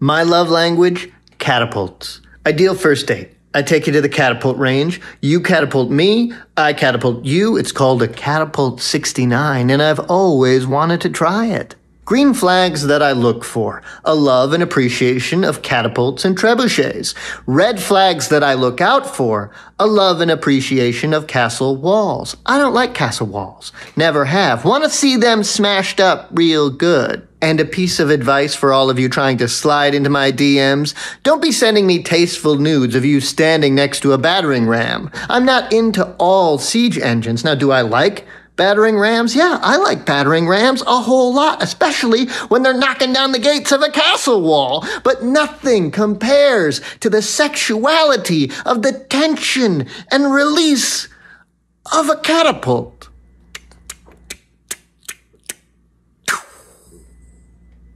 My love language, catapults. Ideal first date. I take you to the catapult range. You catapult me. I catapult you. It's called a Catapult 69, and I've always wanted to try it. Green flags that I look for. A love and appreciation of catapults and trebuchets. Red flags that I look out for. A love and appreciation of castle walls. I don't like castle walls. Never have. Want to see them smashed up real good. And a piece of advice for all of you trying to slide into my DMs. Don't be sending me tasteful nudes of you standing next to a battering ram. I'm not into all siege engines. Now, do I like Battering rams? Yeah, I like battering rams a whole lot, especially when they're knocking down the gates of a castle wall. But nothing compares to the sexuality of the tension and release of a catapult.